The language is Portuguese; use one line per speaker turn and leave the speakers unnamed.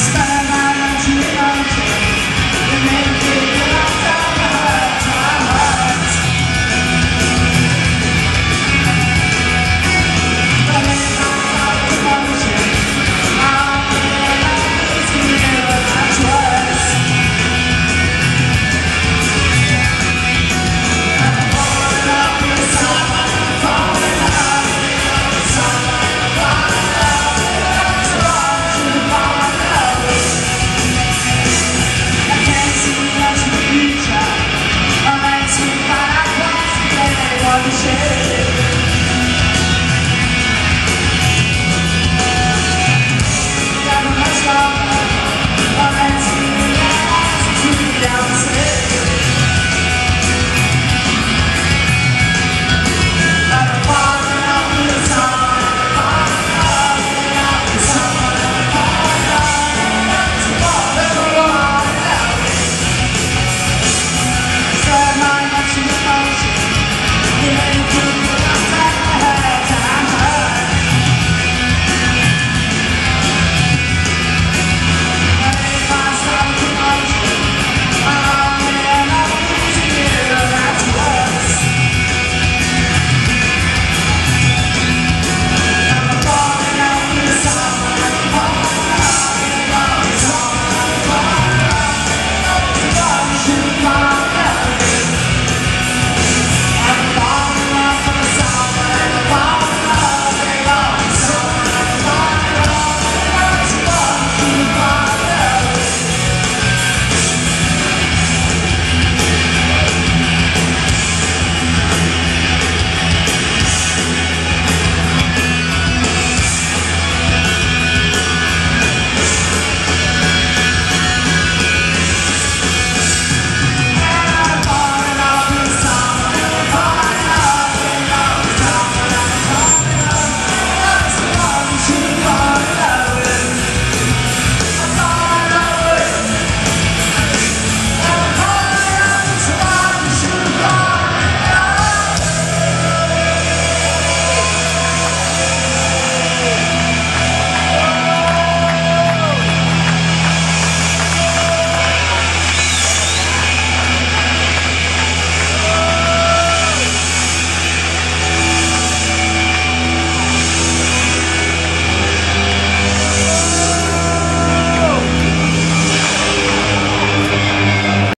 Spain. pode.